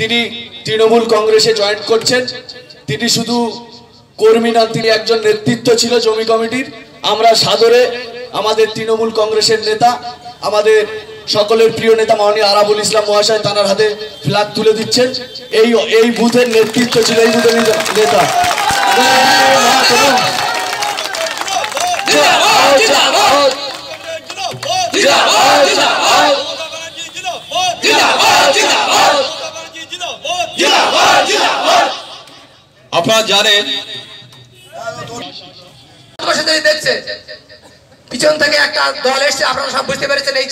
তিনি তৃণমূল কংগ্রেসে জয়েন করছেন। তিনি শুধু কর্মী না, তিনি একজন নেতৃত্ব ছিল জমি কমিটির। আমরা সাদরে আমাদের তৃণমূল কংগ্রেসের নেতা, আমাদের সকলের প্রিয় নেতা মাননীয় আরাবুল ইসলাম মহাশয় তানার হাতে ফ্ল্যাগ তুলে দিচ্ছেন। এই এই বুথের নেতৃত্ব ছিল এই বুথের নেতা। আপনারা জানেন পিছন থেকে একটা দল এসছে আপনারা সব বুঝতে পেরেছেন এই